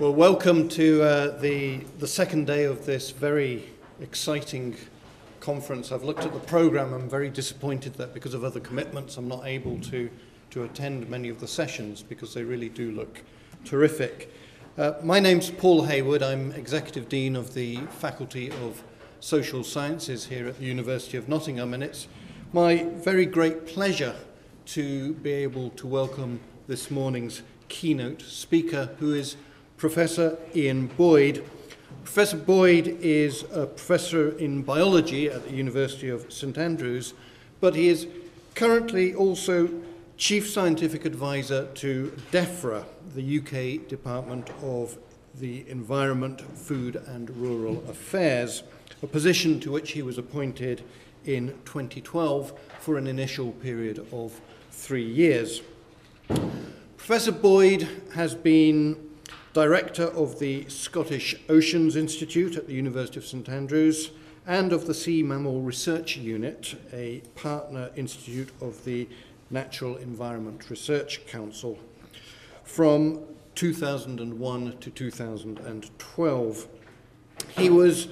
Well, welcome to uh, the, the second day of this very exciting conference. I've looked at the programme. I'm very disappointed that because of other commitments, I'm not able to, to attend many of the sessions because they really do look terrific. Uh, my name's Paul Hayward. I'm Executive Dean of the Faculty of Social Sciences here at the University of Nottingham, and it's my very great pleasure to be able to welcome this morning's keynote speaker, who is Professor Ian Boyd. Professor Boyd is a professor in biology at the University of St Andrews, but he is currently also Chief Scientific Advisor to DEFRA, the UK Department of the Environment, Food and Rural Affairs, a position to which he was appointed in 2012 for an initial period of three years. Professor Boyd has been Director of the Scottish Oceans Institute at the University of St Andrews and of the Sea Mammal Research Unit, a partner institute of the Natural Environment Research Council, from 2001 to 2012. He was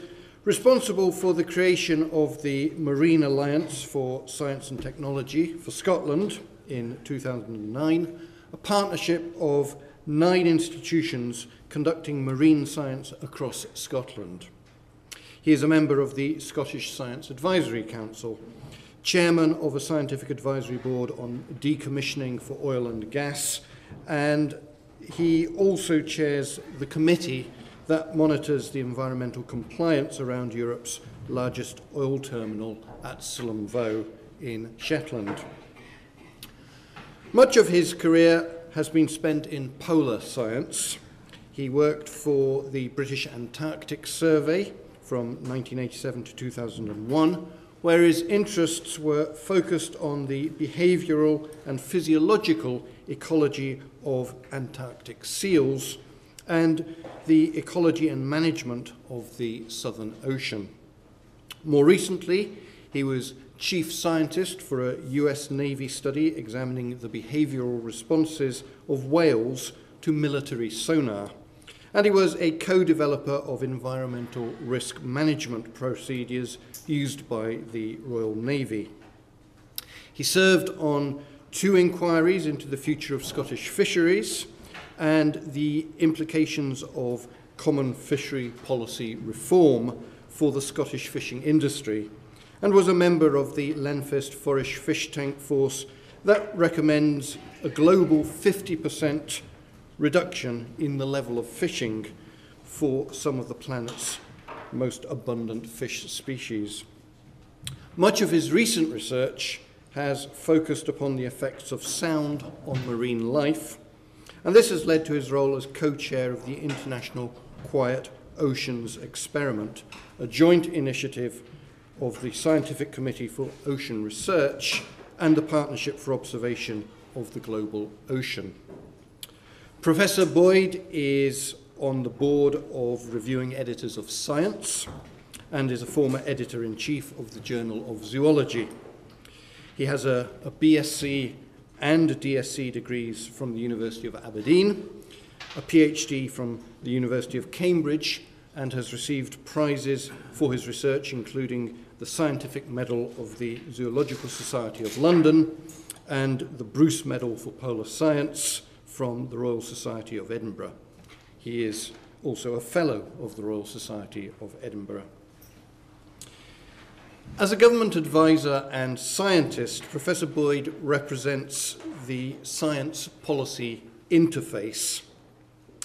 responsible for the creation of the Marine Alliance for Science and Technology for Scotland in 2009, a partnership of nine institutions conducting marine science across Scotland. He is a member of the Scottish Science Advisory Council, chairman of a scientific advisory board on decommissioning for oil and gas, and he also chairs the committee that monitors the environmental compliance around Europe's largest oil terminal at Sullom Voe in Shetland. Much of his career has been spent in polar science. He worked for the British Antarctic Survey from 1987 to 2001, where his interests were focused on the behavioral and physiological ecology of Antarctic seals and the ecology and management of the Southern Ocean. More recently, he was chief scientist for a US Navy study examining the behavioral responses of whales to military sonar. And he was a co developer of environmental risk management procedures used by the Royal Navy. He served on two inquiries into the future of Scottish fisheries and the implications of common fishery policy reform for the Scottish fishing industry and was a member of the Lenfest Forage Fish Task Force that recommends a global 50% reduction in the level of fishing for some of the planet's most abundant fish species. Much of his recent research has focused upon the effects of sound on marine life, and this has led to his role as co chair of the International Quiet Oceans Experiment, a joint initiative of the Scientific Committee for Ocean Research and the Partnership for Observation of the Global Ocean. Professor Boyd is on the board of Reviewing Editors of Science and is a former editor in chief of the Journal of Zoology. He has a, a BSc and DSc degrees from the University of Aberdeen, a PhD from the University of Cambridge, and has received prizes for his research, including the Scientific Medal of the Zoological Society of London and the Bruce Medal for Polar Science from the Royal Society of Edinburgh. He is also a Fellow of the Royal Society of Edinburgh. As a government advisor and scientist, Professor Boyd represents the science policy interface,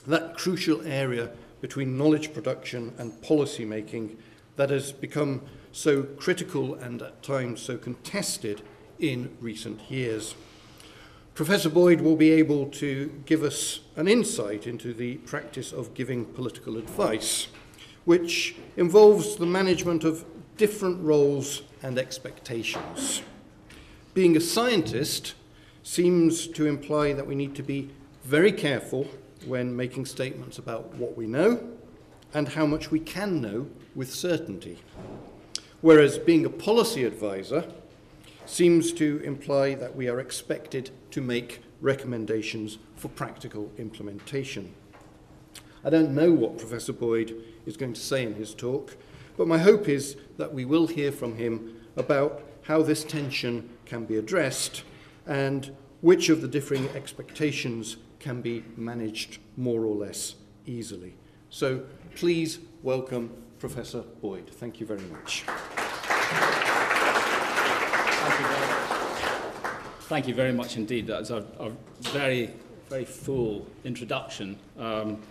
that crucial area between knowledge production and policy making that has become so critical and at times so contested in recent years. Professor Boyd will be able to give us an insight into the practice of giving political advice, which involves the management of different roles and expectations. Being a scientist seems to imply that we need to be very careful when making statements about what we know and how much we can know with certainty. Whereas being a policy advisor seems to imply that we are expected to make recommendations for practical implementation. I don't know what Professor Boyd is going to say in his talk, but my hope is that we will hear from him about how this tension can be addressed and which of the differing expectations can be managed more or less easily. So please welcome Professor Boyd. Thank you very much. Thank you very much, Thank you very much indeed. That was a, a very, very full introduction. Um,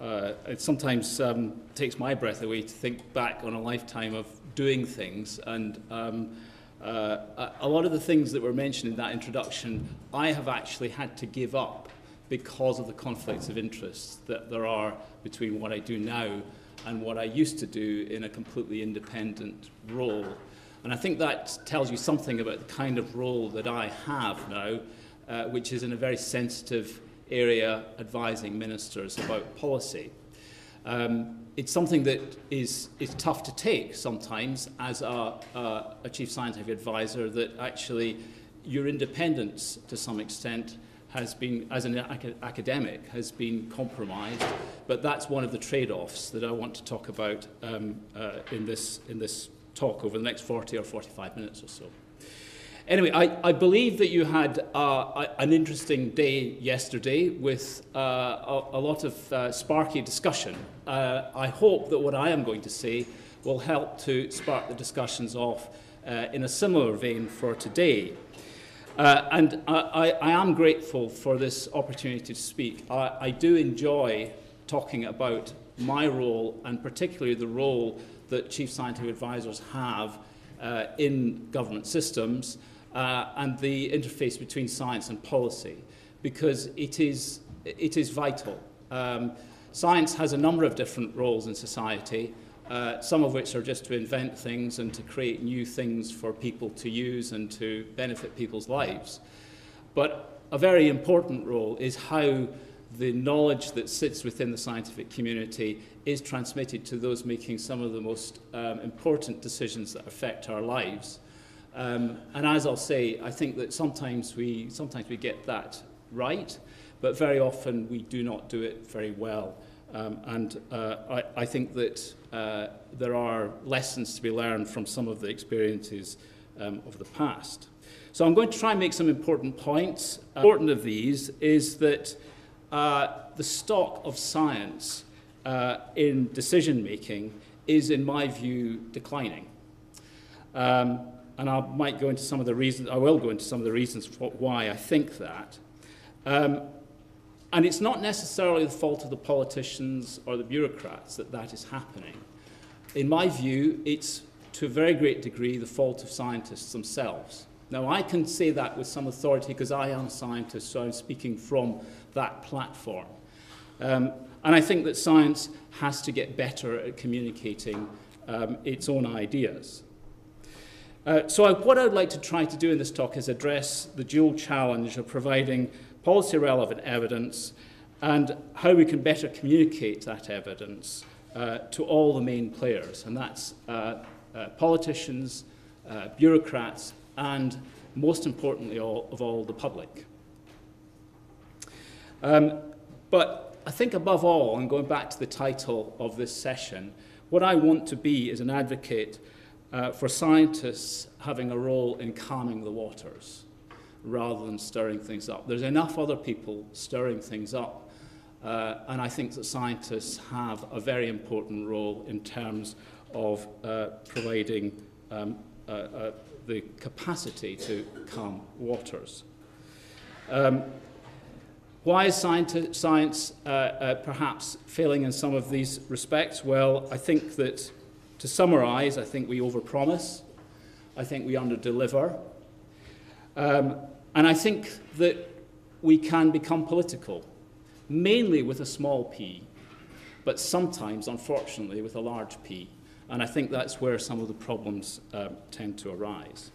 uh, it sometimes um, takes my breath away to think back on a lifetime of doing things and um, uh, a lot of the things that were mentioned in that introduction I have actually had to give up because of the conflicts of interest that there are between what I do now and what I used to do in a completely independent role. And I think that tells you something about the kind of role that I have now, uh, which is in a very sensitive area advising ministers about policy. Um, it's something that is, is tough to take sometimes as a, a, a chief scientific advisor that actually your independence to some extent has been, as an ac academic, has been compromised. But that's one of the trade-offs that I want to talk about um, uh, in, this, in this talk over the next 40 or 45 minutes or so. Anyway, I, I believe that you had uh, an interesting day yesterday with uh, a, a lot of uh, sparky discussion. Uh, I hope that what I am going to say will help to spark the discussions off uh, in a similar vein for today. Uh, and I, I am grateful for this opportunity to speak. I, I do enjoy talking about my role and particularly the role that chief scientific advisors have uh, in government systems uh, and the interface between science and policy because it is, it is vital. Um, science has a number of different roles in society, uh, some of which are just to invent things and to create new things for people to use and to benefit people's lives. But a very important role is how the knowledge that sits within the scientific community is transmitted to those making some of the most um, important decisions that affect our lives. Um, and as I'll say, I think that sometimes we, sometimes we get that right, but very often we do not do it very well. Um, and uh, I, I think that uh, there are lessons to be learned from some of the experiences um, of the past. So I'm going to try and make some important points. Uh, important of these is that uh, the stock of science uh, in decision making is, in my view, declining. Um, and I might go into some of the reasons, I will go into some of the reasons for why I think that. And it's not necessarily the fault of the politicians or the bureaucrats that that is happening. In my view, it's to a very great degree the fault of scientists themselves. Now, I can say that with some authority because I am a scientist, so I'm speaking from that platform. Um, and I think that science has to get better at communicating um, its own ideas. Uh, so I, what I'd like to try to do in this talk is address the dual challenge of providing policy-relevant evidence and how we can better communicate that evidence uh, to all the main players, and that's uh, uh politicians, uh, bureaucrats, and most importantly all, of all, the public. Um, but I think above all, and going back to the title of this session, what I want to be is an advocate uh, for scientists having a role in calming the waters rather than stirring things up. There's enough other people stirring things up, uh, and I think that scientists have a very important role in terms of uh, providing um, uh, uh, the capacity to calm waters. Um, why is science, uh, uh, perhaps failing in some of these respects? Well, I think that to summarize, I think we overpromise. I think we underdeliver. Um, and I think that we can become political, mainly with a small p, but sometimes, unfortunately, with a large p. And I think that's where some of the problems um, tend to arise.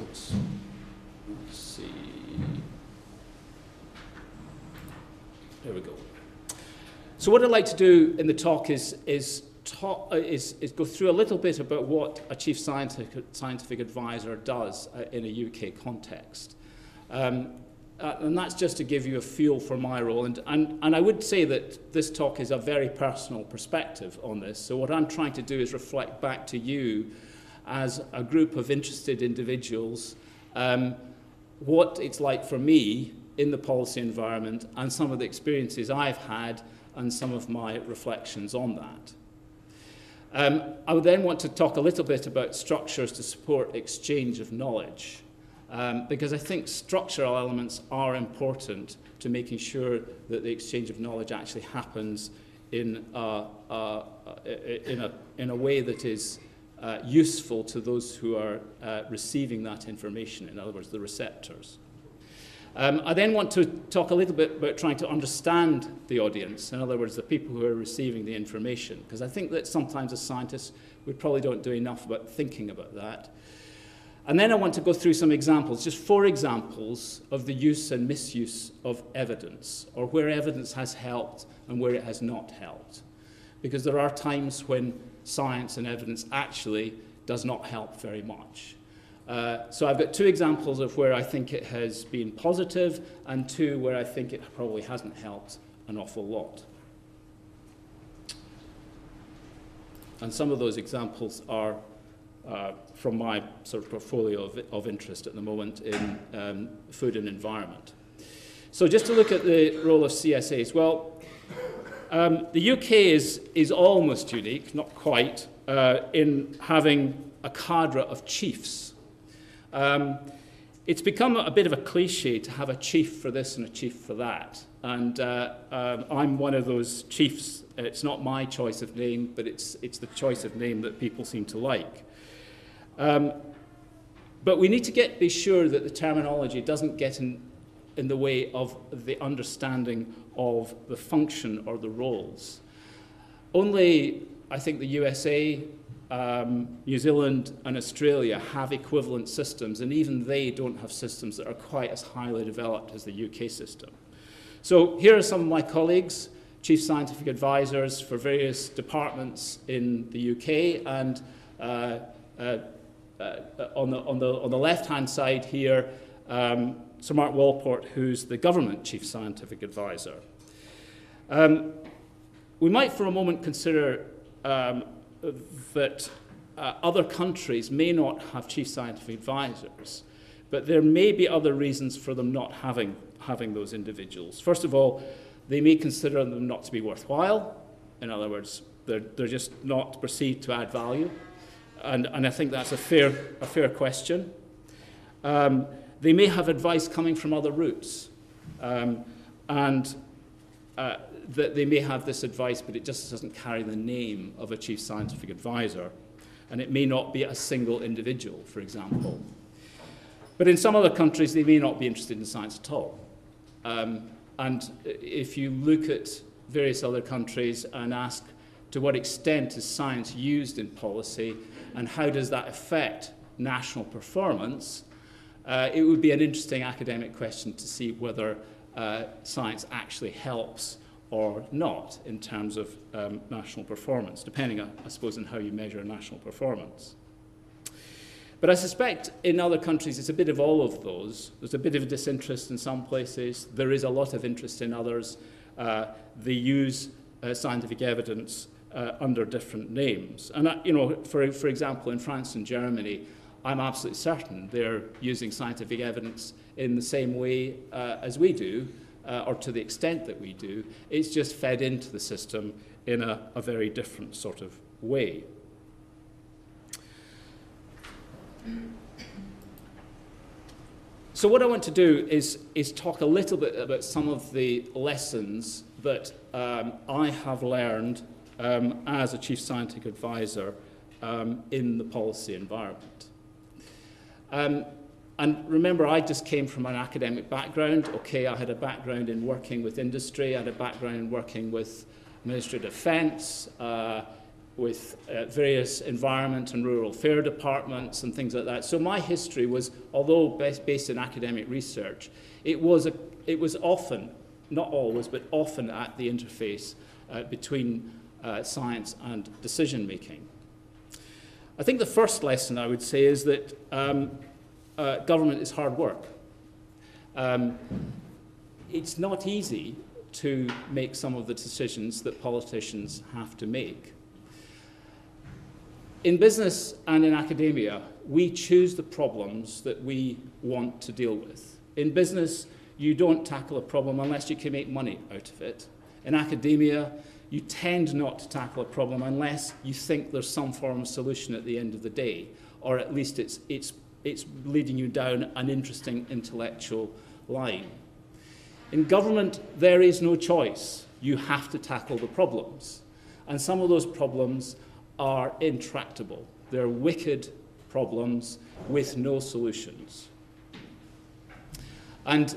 Oops. Let's see. There we go. So what I'd like to do in the talk is, is, talk, uh, is, is go through a little bit about what a chief scientific, scientific advisor does uh, in a UK context. Um, uh, and that's just to give you a feel for my role. And, and, and I would say that this talk is a very personal perspective on this. So, what I'm trying to do is reflect back to you as a group of interested individuals um, what it's like for me in the policy environment and some of the experiences I've had and some of my reflections on that. Um, I would then want to talk a little bit about structures to support exchange of knowledge um, because I think structural elements are important to making sure that the exchange of knowledge actually happens in a, a, in a, in a way that is uh, useful to those who are uh, receiving that information, in other words, the receptors. Um, I then want to talk a little bit about trying to understand the audience, in other words, the people who are receiving the information, because I think that sometimes as scientists we probably don't do enough about thinking about that. And then I want to go through some examples, just four examples of the use and misuse of evidence, or where evidence has helped and where it has not helped. Because there are times when science and evidence actually does not help very much. Uh, so I've got two examples of where I think it has been positive and two where I think it probably hasn't helped an awful lot. And some of those examples are uh, from my sort of portfolio of, of interest at the moment in um, food and environment. So just to look at the role of CSAs, well, um, the UK is, is almost unique, not quite, uh, in having a cadre of chiefs. Um, it's become a bit of a cliche to have a chief for this and a chief for that. And uh, um, I'm one of those chiefs. It's not my choice of name, but it's, it's the choice of name that people seem to like. Um, but we need to get, be sure that the terminology doesn't get in, in the way of the understanding of the function or the roles. Only, I think, the USA, um, New Zealand, and Australia have equivalent systems, and even they don't have systems that are quite as highly developed as the UK system. So here are some of my colleagues, chief scientific advisors for various departments in the UK, and uh, uh, uh, on the, on the, on the left-hand side here, um, Sir Mark Walport, who's the government chief scientific advisor. Um, we might for a moment consider um, that uh, other countries may not have chief scientific advisors, but there may be other reasons for them not having, having those individuals. First of all, they may consider them not to be worthwhile. In other words, they're, they're just not perceived to add value and, and I think that's a fair, a fair question. Um, they may have advice coming from other routes, um, and uh, that they may have this advice, but it just doesn't carry the name of a chief scientific advisor, and it may not be a single individual, for example. But in some other countries, they may not be interested in science at all. Um, and if you look at various other countries and ask to what extent is science used in policy, and how does that affect national performance, uh, it would be an interesting academic question to see whether uh, science actually helps or not in terms of um, national performance, depending, I suppose, on how you measure national performance. But I suspect in other countries it's a bit of all of those. There's a bit of disinterest in some places, there is a lot of interest in others. Uh, they use uh, scientific evidence uh, under different names. And, you know, for, for example, in France and Germany, I'm absolutely certain they're using scientific evidence in the same way uh, as we do, uh, or to the extent that we do. It's just fed into the system in a, a very different sort of way. So what I want to do is, is talk a little bit about some of the lessons that um, I have learned um, as a chief scientific advisor um, in the policy environment. And remember, I just came from an academic background. Okay, I had a background in working with industry, I had a background in working with Ministry of Defence, uh, with uh, various environment and rural affairs departments and things like that. So my history was, although based, based in academic research, it was, a, it was often, not always, but often at the interface uh, between uh, science and decision making. I think the first lesson I would say is that um, uh, government is hard work. um, it's not easy to make some of the decisions that politicians have to make. In business and in academia, we choose the problems that we want to deal with. In business, you don't tackle a problem unless you can make money out of it. In academia, you tend not to tackle a problem unless you think there's some form of solution at the end of the day, or at least it's, it's, it's leading you down an interesting intellectual line. In government, there is no choice. You have to tackle the problems. And some of those problems are intractable. They're wicked problems with no solutions. And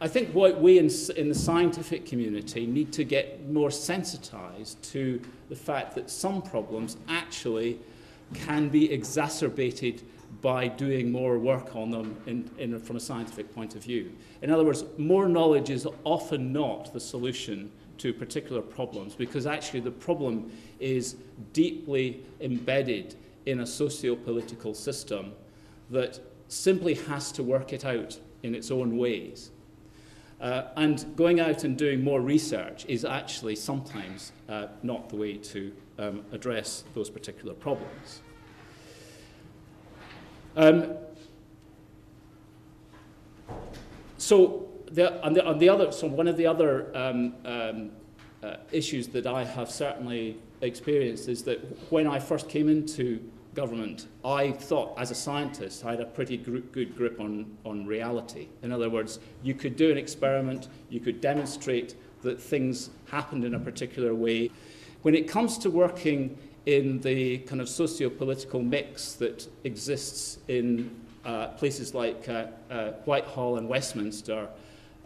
I think what we in, in, the scientific community need to get more sensitized to the fact that some problems actually can be exacerbated by doing more work on them in, in, from a scientific point of view. In other words, more knowledge is often not the solution to particular problems because actually the problem is deeply embedded in a socio-political system that simply has to work it out in its own ways. Uh, and going out and doing more research is actually sometimes uh, not the way to um, address those particular problems. Um, so, the, on, the, on the other, so one of the other um, um, uh, issues that I have certainly experienced is that when I first came into government, I thought as a scientist I had a pretty gr good grip on, on reality. In other words, you could do an experiment, you could demonstrate that things happened in a particular way. When it comes to working in the kind of socio-political mix that exists in uh, places like uh, uh, Whitehall and Westminster,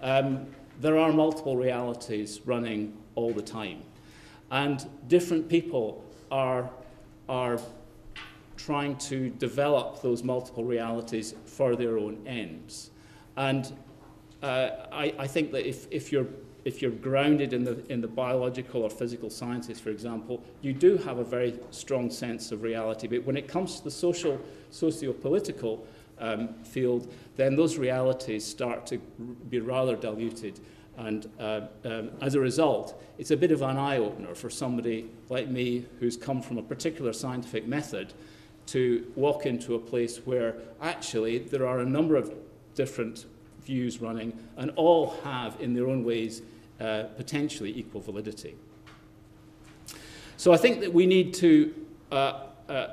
um, there are multiple realities running all the time. And different people are, are trying to develop those multiple realities for their own ends. And uh, I, I think that if, if you're if you're grounded in the, in the biological or physical sciences, for example, you do have a very strong sense of reality. But when it comes to the social, socio-political um, field, then those realities start to be rather diluted. And uh, um, as a result, it's a bit of an eye-opener for somebody like me who's come from a particular scientific method to walk into a place where actually there are a number of different views running and all have, in their own ways, uh, potentially equal validity. So I think that we need to uh, uh,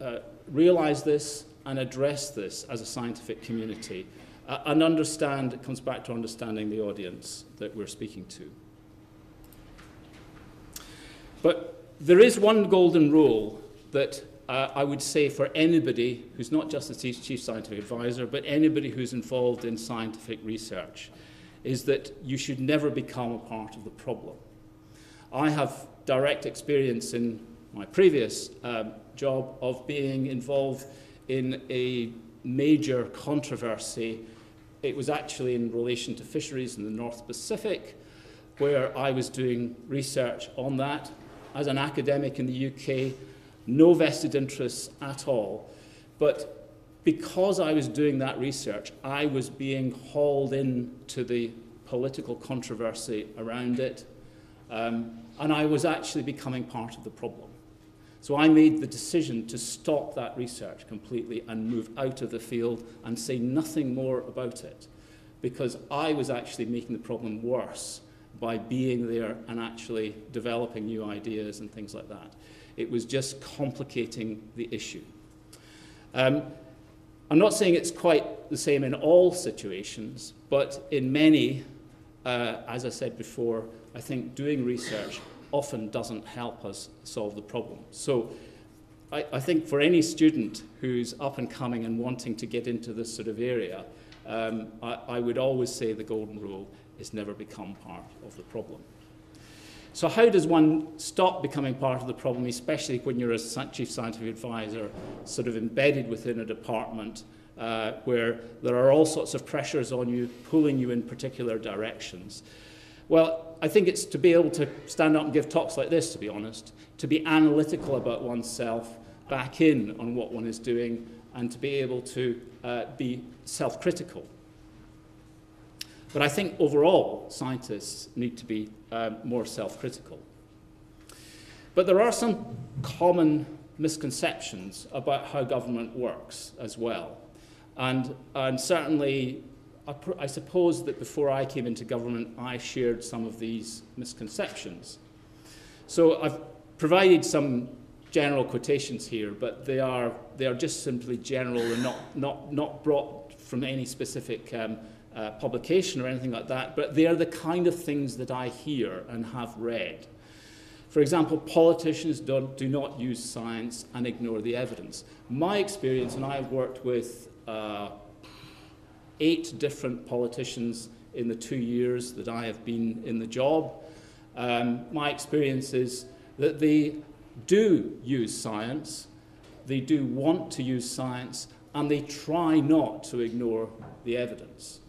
uh, realize this and address this as a scientific community uh, and understand, it comes back to understanding the audience that we're speaking to. But there is one golden rule that uh, I would say for anybody who's not just the chief scientific advisor, but anybody who's involved in scientific research, is that you should never become a part of the problem. I have direct experience in my previous um, job of being involved in a major controversy. It was actually in relation to fisheries in the North Pacific, where I was doing research on that. As an academic in the UK, no vested interests at all. But because I was doing that research, I was being hauled into the political controversy around it, um, and I was actually becoming part of the problem. So I made the decision to stop that research completely and move out of the field and say nothing more about it, because I was actually making the problem worse by being there and actually developing new ideas and things like that. It was just complicating the issue. Um, I'm not saying it's quite the same in all situations, but in many, uh, as I said before, I think doing research often doesn't help us solve the problem. So I, I think for any student who's up and coming and wanting to get into this sort of area, um, I, I would always say the golden rule is never become part of the problem. So how does one stop becoming part of the problem, especially when you're a chief scientific advisor, sort of embedded within a department uh, where there are all sorts of pressures on you, pulling you in particular directions? Well, I think it's to be able to stand up and give talks like this, to be honest, to be analytical about oneself, back in on what one is doing, and to be able to uh, be self-critical. But I think overall, scientists need to be um, more self-critical. But there are some common misconceptions about how government works as well. And, and certainly, I, I suppose that before I came into government, I shared some of these misconceptions. So I've provided some general quotations here, but they are, they are just simply general and not, not, not brought from any specific um, uh, publication or anything like that, but they are the kind of things that I hear and have read. For example, politicians don't, do not use science and ignore the evidence. My experience, and I've worked with uh, eight different politicians in the two years that I have been in the job, um, my experience is that they do use science, they do want to use science, and they try not to ignore the evidence.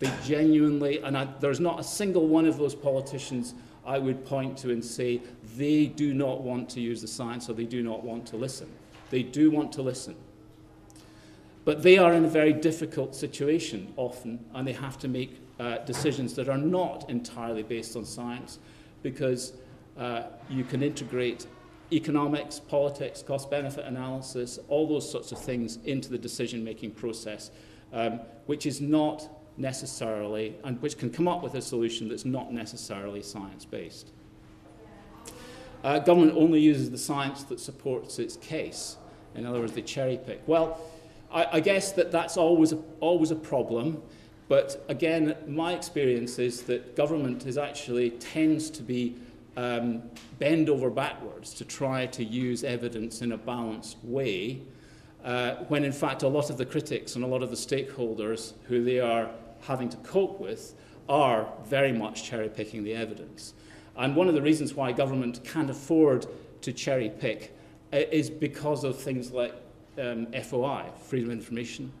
They genuinely, and I, there's not a single one of those politicians I would point to and say they do not want to use the science or they do not want to listen. They do want to listen. But they are in a very difficult situation often, and they have to make uh, decisions that are not entirely based on science because uh, you can integrate economics, politics, cost benefit analysis, all those sorts of things into the decision making process, um, which is not necessarily, and which can come up with a solution that's not necessarily science based. Uh, government only uses the science that supports its case. In other words, they cherry pick. Well, I, I guess that that's always a, always a problem. But again, my experience is that government is actually tends to be um, bend over backwards to try to use evidence in a balanced way, uh, when in fact a lot of the critics and a lot of the stakeholders who they are having to cope with are very much cherry picking the evidence. And one of the reasons why government can't afford to cherry pick uh, is because of things like um, FOI, freedom of information,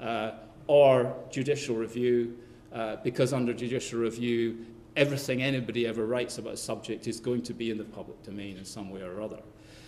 uh, or judicial review, uh, because under judicial review, everything anybody ever writes about a subject is going to be in the public domain in some way or other.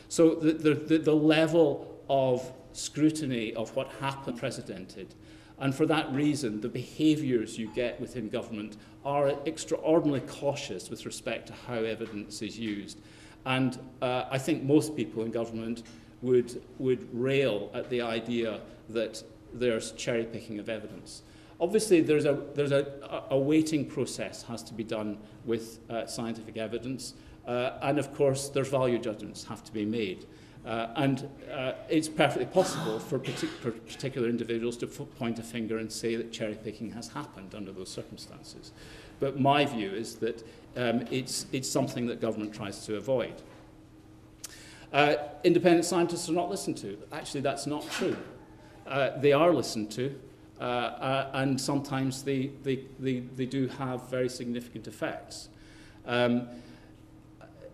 So the, the, the level of scrutiny of what happened precedented and for that reason, the behaviours you get within government are extraordinarily cautious with respect to how evidence is used. And uh, I think most people in government would, would rail at the idea that there's cherry picking of evidence. Obviously, there's a, there's a, a weighting process has to be done with uh, scientific evidence. Uh, and of course, there's value judgments have to be made. Uh, and uh, it's perfectly possible for, partic for particular individuals to point a finger and say that cherry picking has happened under those circumstances. But my view is that um, it's, it's something that government tries to avoid. Uh, independent scientists are not listened to. Actually, that's not true. Uh, they are listened to, uh, uh, and sometimes they, they, they, they do have very significant effects. Um,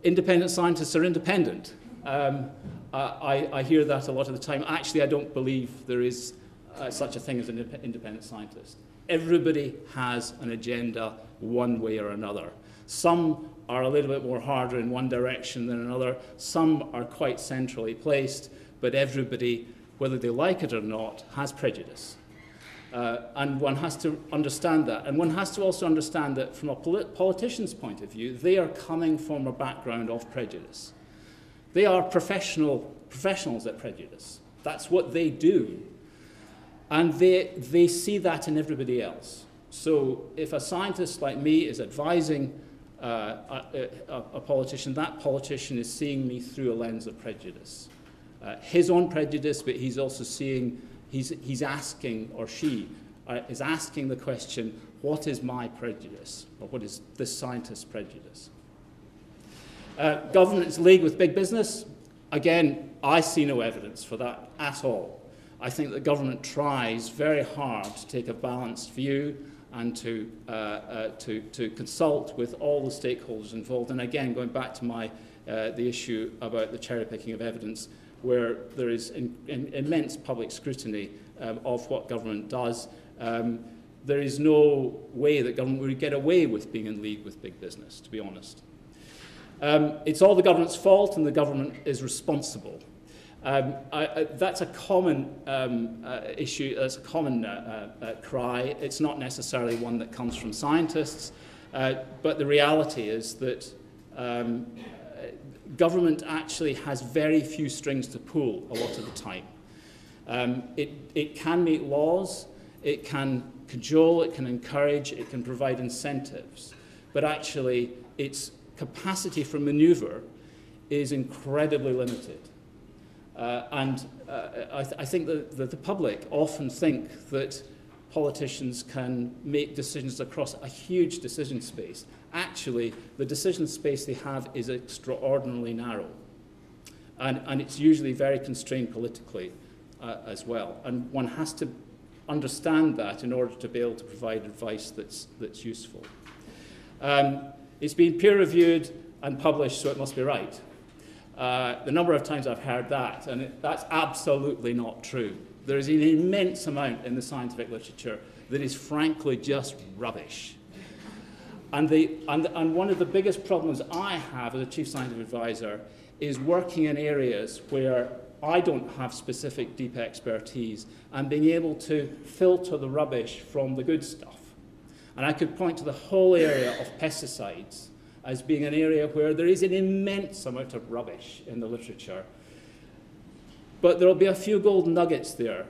independent scientists are independent. Um, I, I hear that a lot of the time. Actually, I don't believe there is uh, such a thing as an independent scientist. Everybody has an agenda one way or another. Some are a little bit more harder in one direction than another. Some are quite centrally placed, but everybody, whether they like it or not, has prejudice. Uh, and one has to understand that. And one has to also understand that from a polit politician's point of view, they are coming from a background of prejudice. They are professional, professionals at prejudice. That's what they do. And they, they see that in everybody else. So if a scientist like me is advising uh, a, a, a politician, that politician is seeing me through a lens of prejudice. Uh, his own prejudice, but he's also seeing, he's, he's asking, or she uh, is asking the question, what is my prejudice? Or what is this scientist's prejudice? Uh, government's league with big business, again, I see no evidence for that at all. I think the government tries very hard to take a balanced view and to, uh, uh, to, to consult with all the stakeholders involved. And again, going back to my, uh, the issue about the cherry picking of evidence, where there is in, in, immense public scrutiny um, of what government does, um, there is no way that government would get away with being in league with big business, to be honest. Um, it's all the government's fault and the government is responsible. Um, I, I, that's a common um, uh, issue, that's a common uh, uh, uh, cry. It's not necessarily one that comes from scientists, uh, but the reality is that um, government actually has very few strings to pull a lot of the time. Um, it, it can make laws, it can cajole, it can encourage, it can provide incentives, but actually its capacity for maneuver is incredibly limited. Uh, and uh, I, th I, think that, that the public often think that politicians can make decisions across a huge decision space. Actually, the decision space they have is extraordinarily narrow. And, and it's usually very constrained politically uh, as well. And one has to understand that in order to be able to provide advice that's, that's useful. Um, it's been peer reviewed and published, so it must be right. Uh, the number of times I've heard that, and it, that's absolutely not true. There is an immense amount in the scientific literature that is frankly just rubbish. And, the, and, and one of the biggest problems I have as a chief scientific advisor is working in areas where I don't have specific deep expertise and being able to filter the rubbish from the good stuff. And I could point to the whole area of pesticides as being an area where there is an immense amount of rubbish in the literature. But there will be a few gold nuggets there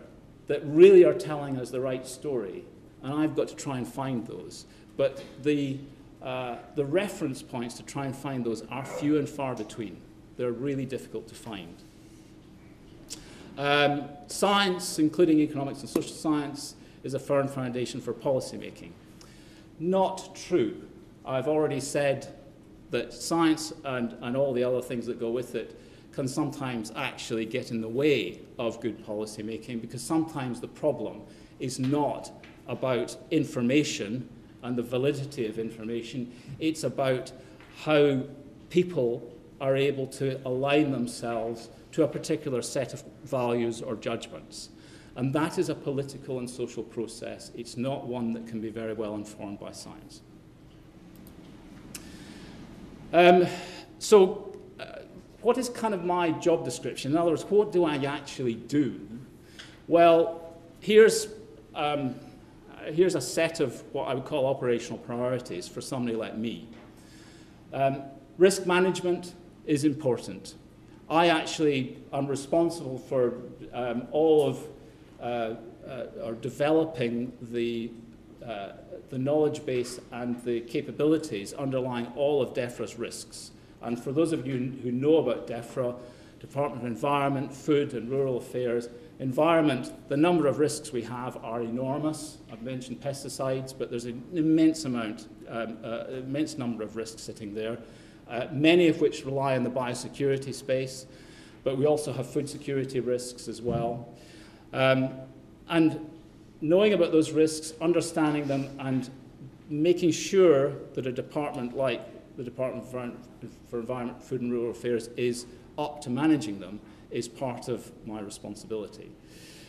that really are telling us the right story. And I've got to try and find those. But the, uh, the reference points to try and find those are few and far between. They're really difficult to find. Um, science, including economics and social science, is a firm foundation for policy making. Not true. I've already said that science and, and all the other things that go with it can sometimes actually get in the way of good policy making because sometimes the problem is not about information and the validity of information, it's about how people are able to align themselves to a particular set of values or judgments. And that is a political and social process. It's not one that can be very well informed by science. Um, so, uh, what is kind of my job description? In other words, what do I actually do? Well, here's, um, here's a set of what I would call operational priorities for somebody like me. Um, risk management is important. I actually am responsible for um, all of uh, uh, or developing the uh, the knowledge base and the capabilities underlying all of DEFRA's risks. And for those of you who know about DEFRA, Department of Environment, Food and Rural Affairs, environment, the number of risks we have are enormous. I've mentioned pesticides, but there's an immense amount, um, uh, immense number of risks sitting there, uh, many of which rely on the biosecurity space, but we also have food security risks as well. Um, and knowing about those risks, understanding them, and making sure that a department like the Department for Environment, Food and Rural Affairs is up to managing them is part of my responsibility.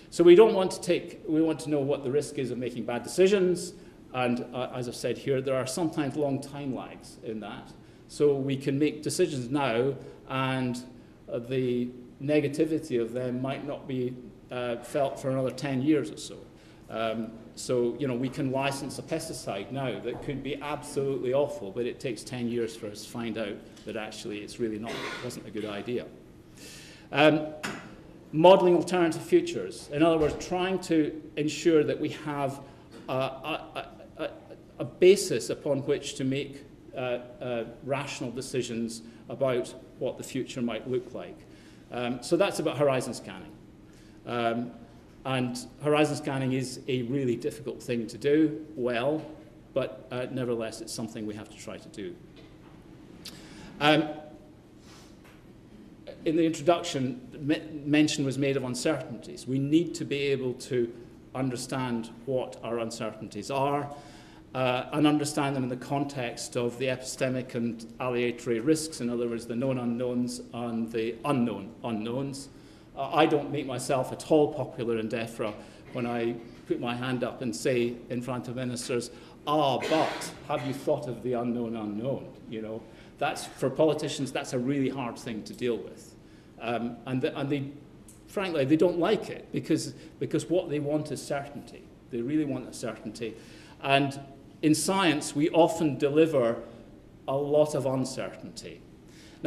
So we don't want to take, we want to know what the risk is of making bad decisions, and uh, as I've said here, there are sometimes long time lags in that. So we can make decisions now, and uh, the negativity of them might not be uh, felt for another 10 years or so. Um, so, you know, we can license a pesticide now that could be absolutely awful, but it takes 10 years for us to find out that actually it's really not, it wasn't a good idea. Um, modeling alternative futures. In other words, trying to ensure that we have a, a, a, a basis upon which to make uh, uh, rational decisions about what the future might look like. Um, so that's about horizon scanning. Um, and horizon scanning is a really difficult thing to do well, but uh, nevertheless, it's something we have to try to do. Um, in the introduction, mention was made of uncertainties. We need to be able to understand what our uncertainties are uh, and understand them in the context of the epistemic and aleatory risks, in other words, the known unknowns and the unknown unknowns. I don't make myself at all popular in DEFRA when I put my hand up and say in front of ministers, ah, but have you thought of the unknown unknown? You know, that's, for politicians, that's a really hard thing to deal with. Um, and, the, and the, frankly, they don't like it because, because what they want is certainty. They really want a certainty. And in science, we often deliver a lot of uncertainty.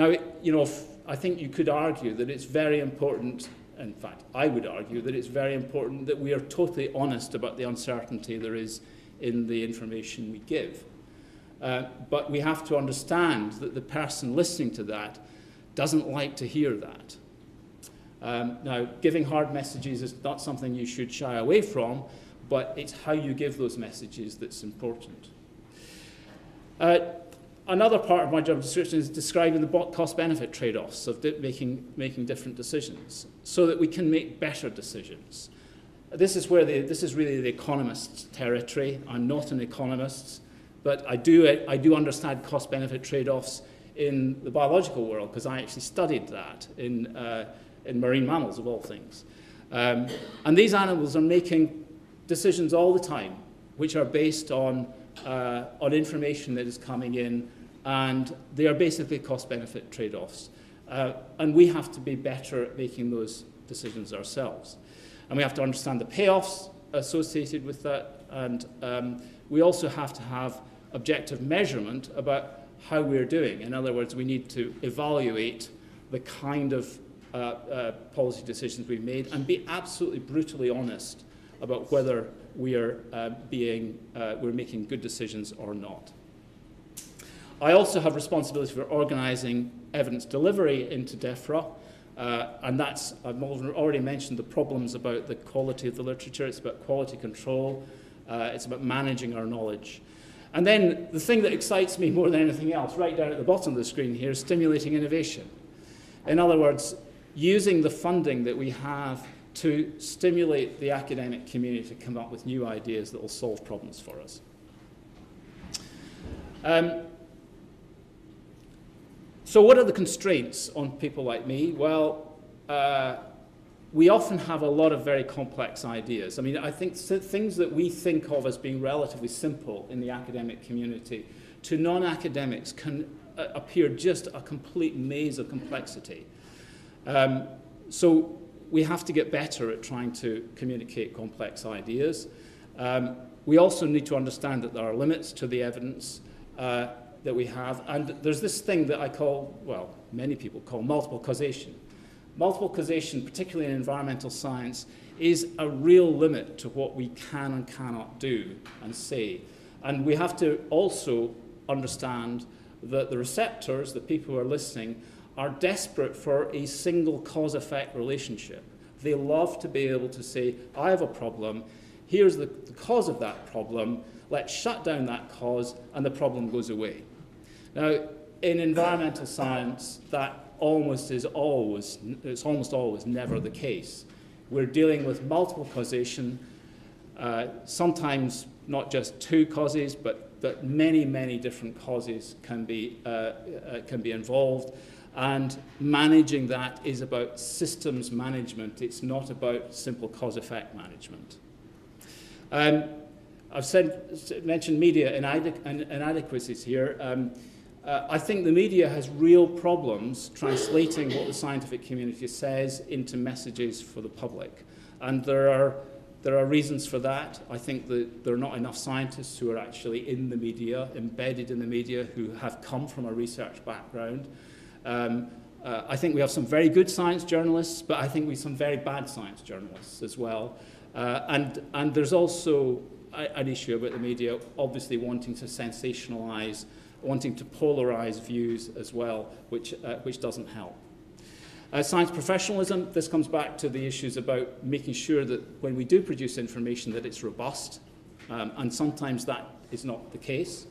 Now, you know, I think you could argue that it's very important, in fact, I would argue that it's very important that we are totally honest about the uncertainty there is in the information we give. Uh, but we have to understand that the person listening to that doesn't like to hear that. Um, now, giving hard messages is not something you should shy away from, but it's how you give those messages that's important. Uh, another part of my job description is describing the cost-benefit trade-offs of making, making different decisions so that we can make better decisions. This is, where the, this is really the economist's territory. I'm not an economist, but I do, I do understand cost-benefit trade-offs in the biological world because I actually studied that in, uh, in marine mammals, of all things. Um, and these animals are making decisions all the time, which are based on, uh, on information that is coming in, and they are basically cost-benefit trade-offs. Uh, and we have to be better at making those decisions ourselves. And we have to understand the payoffs associated with that, and um, we also have to have objective measurement about how we're doing. In other words, we need to evaluate the kind of uh, uh, policy decisions we've made and be absolutely brutally honest about whether we are uh, being, uh, we're making good decisions or not. I also have responsibility for organising evidence delivery into DEFRA, uh, and that's, I've already mentioned the problems about the quality of the literature, it's about quality control, uh, it's about managing our knowledge. And then the thing that excites me more than anything else, right down at the bottom of the screen here, is stimulating innovation. In other words, using the funding that we have to stimulate the academic community to come up with new ideas that will solve problems for us. Um, so what are the constraints on people like me? Well, uh, we often have a lot of very complex ideas. I mean, I think things that we think of as being relatively simple in the academic community to non-academics can uh, appear just a complete maze of complexity. Um, so we have to get better at trying to communicate complex ideas. Um, we also need to understand that there are limits to the evidence uh, that we have. And there's this thing that I call, well, many people call multiple causation. Multiple causation, particularly in environmental science, is a real limit to what we can and cannot do and say. And we have to also understand that the receptors, the people who are listening, are desperate for a single cause effect relationship. They love to be able to say, I have a problem, here's the, the, cause of that problem, let's shut down that cause, and the problem goes away. Now, in environmental science, that almost is always, it's almost always never the case. We're dealing with multiple causation, uh, sometimes not just two causes, but, but many, many different causes can be, uh, uh, can be involved. And managing that is about systems management. It's not about simple cause-effect management. Um, I've said, mentioned media inadequacies here. Um, uh, I think the media has real problems translating what the scientific community says into messages for the public. And there are, there are reasons for that. I think that there are not enough scientists who are actually in the media, embedded in the media, who have come from a research background. Um, uh, I think we have some very good science journalists, but I think we have some very bad science journalists as well. Uh, and, and there's also a, an issue about the media obviously wanting to sensationalize wanting to polarize views as well, which, uh, which doesn't help. Uh, science professionalism, this comes back to the issues about making sure that when we do produce information that it's robust, um, and sometimes that is not the case.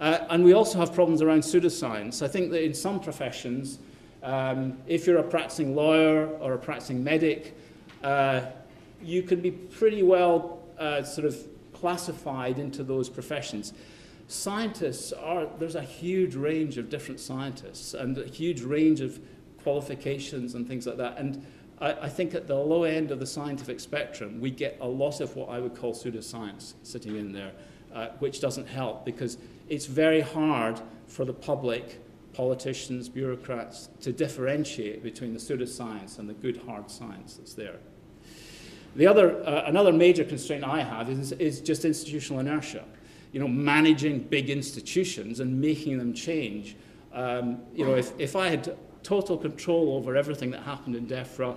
Uh, and we also have problems around pseudoscience. I think that in some professions, um, if you're a practicing lawyer or a practicing medic, uh, you can be pretty well uh, sort of classified into those professions scientists are, there's a huge range of different scientists and a huge range of qualifications and things like that. And I, I think at the low end of the scientific spectrum, we get a lot of what I would call pseudoscience sitting in there, uh, which doesn't help because it's very hard for the public politicians, bureaucrats, to differentiate between the pseudoscience and the good hard science that's there. The other, uh, another major constraint I have is, is just institutional inertia. You know, managing big institutions and making them change. Um, you know, if, if I had total control over everything that happened in DEFRA,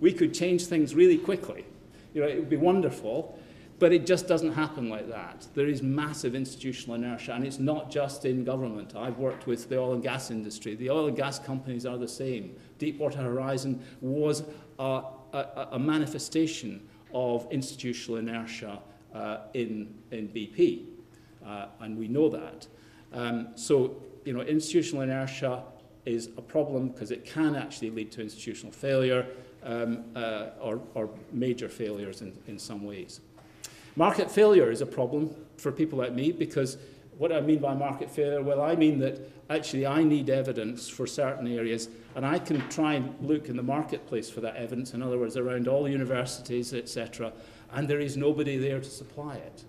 we could change things really quickly. You know, it would be wonderful, but it just doesn't happen like that. There is massive institutional inertia, and it's not just in government. I've worked with the oil and gas industry. The oil and gas companies are the same. Deepwater Horizon was a, a, a manifestation of institutional inertia uh, in, in BP, uh, and we know that. Um, so, you know, institutional inertia is a problem because it can actually lead to institutional failure um, uh, or, or major failures in, in some ways. Market failure is a problem for people like me because what I mean by market failure, well, I mean that actually I need evidence for certain areas and I can try and look in the marketplace for that evidence, in other words, around all universities, etc., and there is nobody there to supply it.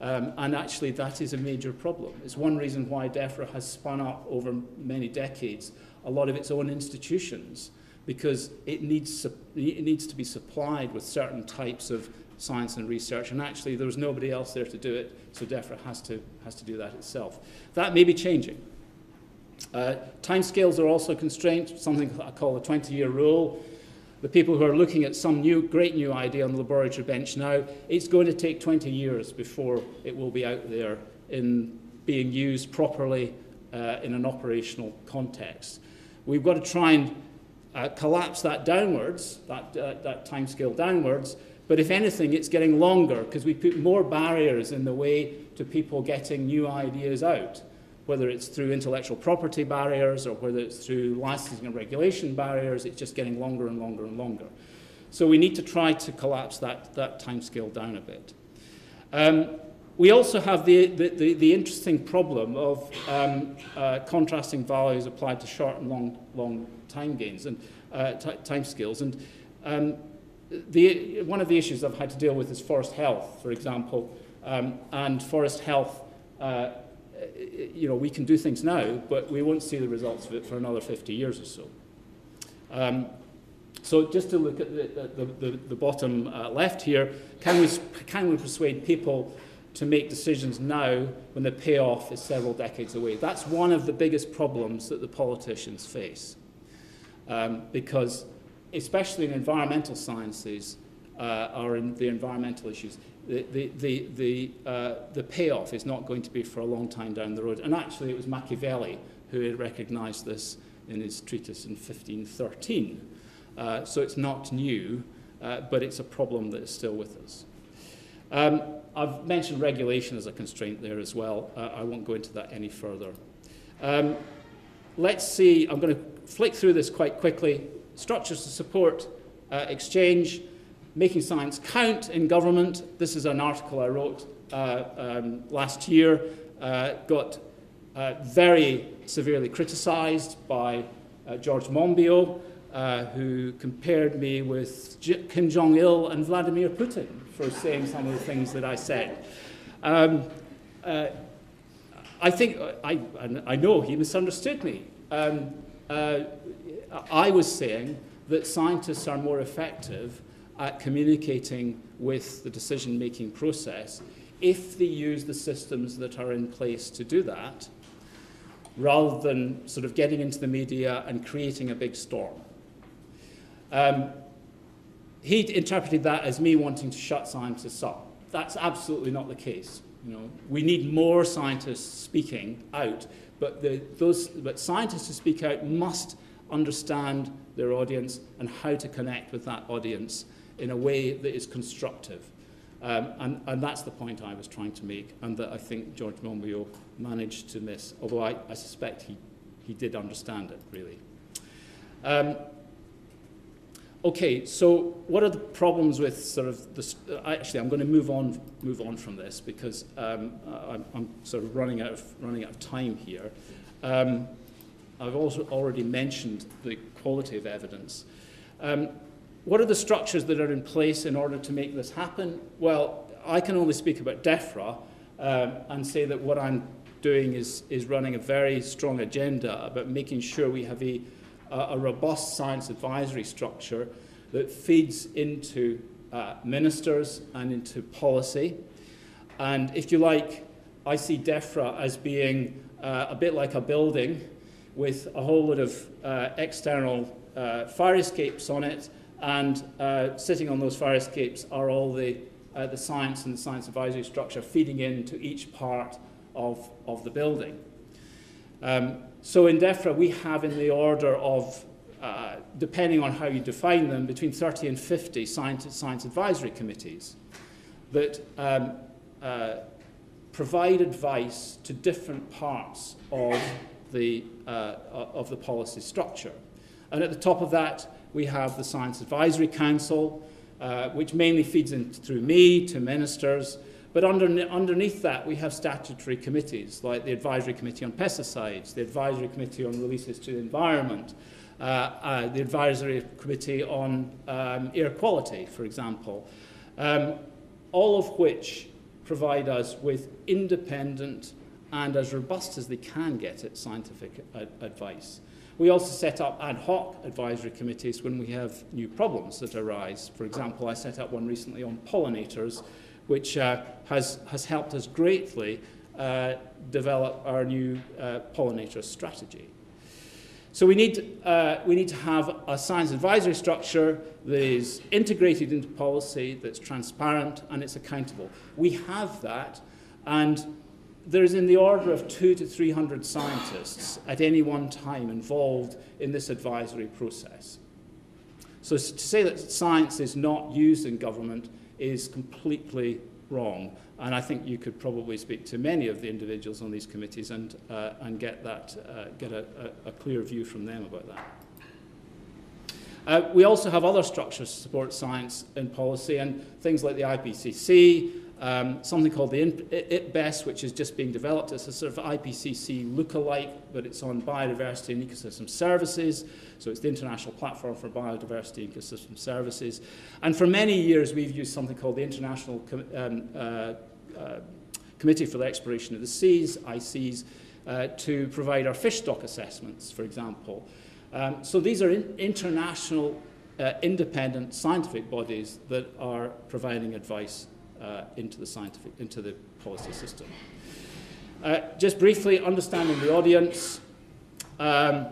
Um, and actually, that is a major problem. It's one reason why DEFRA has spun up over many decades a lot of its own institutions, because it needs, it needs to be supplied with certain types of science and research, and actually there was nobody else there to do it, so DEFRA has to, has to do that itself. That may be changing. Uh, timescales are also constrained, something I call the 20-year rule. The people who are looking at some new, great new idea on the laboratory bench now, it's going to take 20 years before it will be out there in being used properly uh, in an operational context. We've got to try and uh, collapse that downwards, that, uh, that timescale downwards, but if anything, it's getting longer because we put more barriers in the way to people getting new ideas out, whether it's through intellectual property barriers or whether it's through licensing and regulation barriers, it's just getting longer and longer and longer. So we need to try to collapse that, that time scale down a bit. Um, we also have the, the, the, the interesting problem of um, uh, contrasting values applied to short and long, long time gains and uh, time scales. And um, the, one of the issues I've had to deal with is forest health, for example. Um, and forest health, uh, you know, we can do things now, but we won't see the results of it for another 50 years or so. Um, so just to look at the, the, the, the bottom uh, left here, can we, can we persuade people to make decisions now when the payoff is several decades away? That's one of the biggest problems that the politicians face. Um, because especially in environmental sciences uh, or in the environmental issues, the, the, the, uh, the payoff is not going to be for a long time down the road. And actually, it was Machiavelli who had recognized this in his treatise in 1513. Uh, so it's not new, uh, but it's a problem that is still with us. Um, I've mentioned regulation as a constraint there as well. Uh, I won't go into that any further. Um, let's see, I'm going to flick through this quite quickly structures to support uh, exchange, making science count in government. This is an article I wrote uh, um, last year, uh, got uh, very severely criticized by uh, George Monbiot, uh, who compared me with J Kim Jong il and Vladimir Putin for saying some of the things that I said. Um, I think, I, I know he misunderstood me. Um, I was saying that scientists are more effective at communicating with the decision making process if they use the systems that are in place to do that, rather than sort of getting into the media and creating a big storm. Um, he interpreted that as me wanting to shut scientists up. That's absolutely not the case. You know, we need more scientists speaking out, but, the, those, but scientists who speak out must understand their audience and how to connect with that audience in a way that is constructive. Um, and, and that's the point I was trying to make, and that I think George Monbiot managed to miss, although I, I suspect he, he did understand it, really. Um, okay, so what are the problems with sort of this? Uh, actually, I'm going to move on, move on from this because um, I'm, I'm, sort of running out of, running out of time here. Um, I've also already mentioned the quality of evidence. Um, what are the structures that are in place in order to make this happen? Well, I can only speak about DEFRA um, and say that what I'm doing is, is running a very strong agenda about making sure we have a, a robust science advisory structure that feeds into uh, ministers and into policy. And if you like, I see DEFRA as being uh, a bit like a building with a whole lot of uh, external uh, fire escapes on it, and uh, sitting on those fire escapes are all the, uh, the science and the science advisory structure feeding into each part of, of the building. Um, so in DEFRA, we have in the order of, uh, depending on how you define them, between 30 and 50 science, science advisory committees that um, uh, provide advice to different parts of the, uh, of the policy structure. And at the top of that, we have the Science Advisory Council, uh, which mainly feeds in through me to ministers. But under, underneath that, we have statutory committees like the Advisory Committee on Pesticides, the Advisory Committee on Releases to the Environment, uh, uh, the Advisory Committee on um, Air Quality, for example, um, all of which provide us with independent and as robust as they can get scientific ad advice. We also set up ad hoc advisory committees when we have new problems that arise. For example, I set up one recently on pollinators, which uh, has, has helped us greatly uh, develop our new uh, pollinator strategy. So we need, uh, we need to have a science advisory structure that is integrated into policy, that's transparent, and it's accountable. We have that, and there's in the order of two to 300 scientists at any one time involved in this advisory process. So to say that science is not used in government is completely wrong. And I think you could probably speak to many of the individuals on these committees and, uh, and get, that, uh, get a, a, clear view from them about that. Uh, we also have other structures to support science in policy and things like the IPCC, um, something called the IPBES, which is just being developed. It's a sort of IPCC lookalike, but it's on biodiversity and ecosystem services. So it's the International Platform for Biodiversity and Ecosystem Services. And for many years, we've used something called the International Com um, uh, uh, Committee for the Exploration of the Seas, ICES, uh, to provide our fish stock assessments, for example. Um, so these are in international, uh, independent scientific bodies that are providing advice uh, into the scientific, into the policy system. Uh, just briefly, understanding the audience. Um,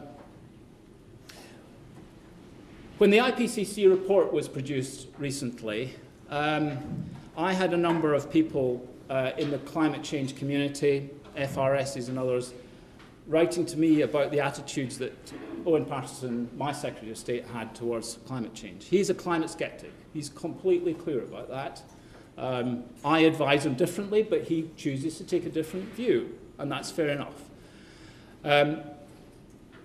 when the IPCC report was produced recently, um, I had a number of people uh, in the climate change community, FRSs and others, writing to me about the attitudes that Owen Paterson, my Secretary of State, had towards climate change. He's a climate skeptic. He's completely clear about that. Um, I advise him differently, but he chooses to take a different view, and that's fair enough. Um,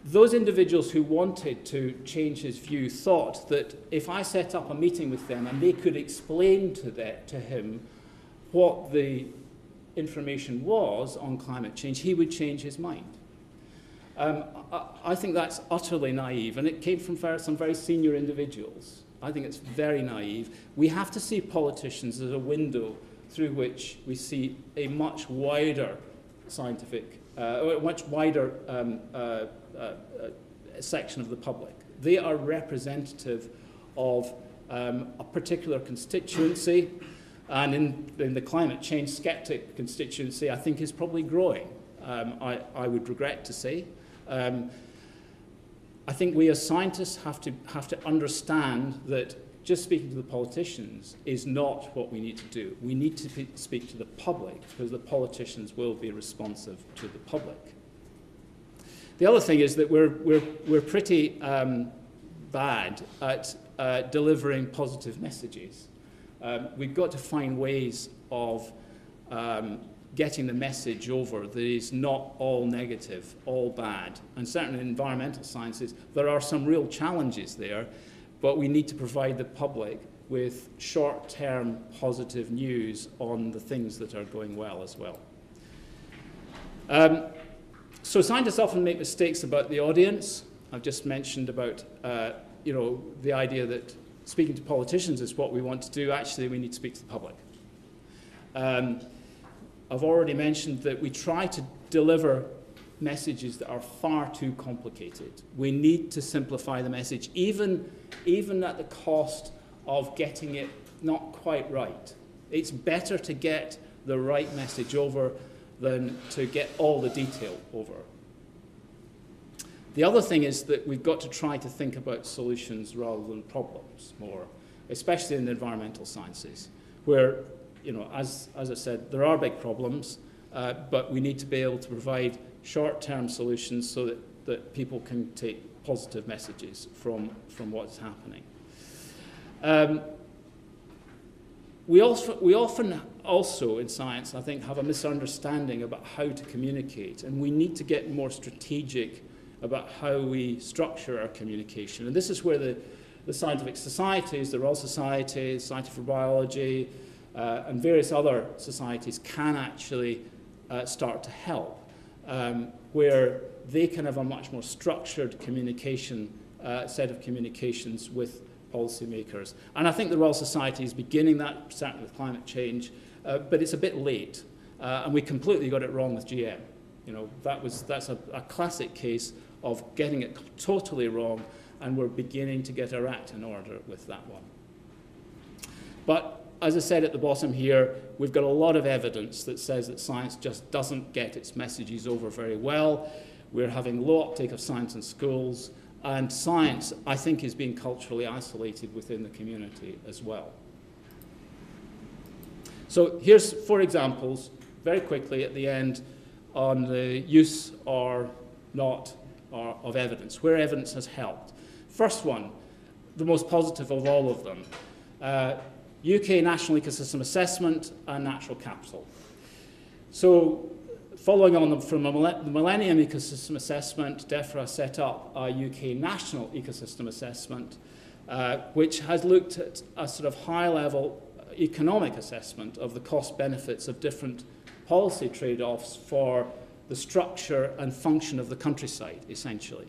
those individuals who wanted to change his view thought that if I set up a meeting with them and they could explain to, that, to him what the information was on climate change, he would change his mind. Um, I, I think that's utterly naive, and it came from some very senior individuals. I think it's very naive. We have to see politicians as a window through which we see a much wider scientific, uh, much wider um, uh, uh, uh, section of the public. They are representative of um, a particular constituency, and in, in the climate change skeptic constituency, I think is probably growing, um, I, I would regret to say. I think we as scientists have to, have to understand that just speaking to the politicians is not what we need to do. We need to speak to the public because the politicians will be responsive to the public. The other thing is that we're, we're, we're pretty um, bad at uh, delivering positive messages. Um, we've got to find ways of um, getting the message over that is not all negative, all bad. And certainly in environmental sciences, there are some real challenges there, but we need to provide the public with short-term positive news on the things that are going well as well. Um, so scientists often make mistakes about the audience. I've just mentioned about uh, you know, the idea that speaking to politicians is what we want to do. Actually, we need to speak to the public. Um, I've already mentioned that we try to deliver messages that are far too complicated. We need to simplify the message, even, even at the cost of getting it not quite right. It's better to get the right message over than to get all the detail over. The other thing is that we've got to try to think about solutions rather than problems more, especially in the environmental sciences, where, you know, as, as I said, there are big problems, uh, but we need to be able to provide short-term solutions so that, that people can take positive messages from, from what's happening. Um, we, also, we often also in science, I think, have a misunderstanding about how to communicate, and we need to get more strategic about how we structure our communication. And this is where the, the scientific societies, the Royal Society, Society for Biology, uh, and various other societies can actually uh, start to help, um, where they can have a much more structured communication, uh, set of communications with policymakers. And I think the Royal Society is beginning that, certainly with climate change, uh, but it's a bit late. Uh, and we completely got it wrong with GM. You know, that was, that's a, a classic case of getting it totally wrong, and we're beginning to get our act in order with that one. But as I said at the bottom here, we've got a lot of evidence that says that science just doesn't get its messages over very well. We're having low uptake of science in schools, and science, I think, is being culturally isolated within the community as well. So here's four examples, very quickly at the end, on the use or not or of evidence, where evidence has helped. First one, the most positive of all of them, uh, UK National Ecosystem Assessment and Natural Capital. So following on from the Millennium Ecosystem Assessment, DEFRA set up a UK National Ecosystem Assessment, uh, which has looked at a sort of high-level economic assessment of the cost benefits of different policy trade-offs for the structure and function of the countryside, essentially.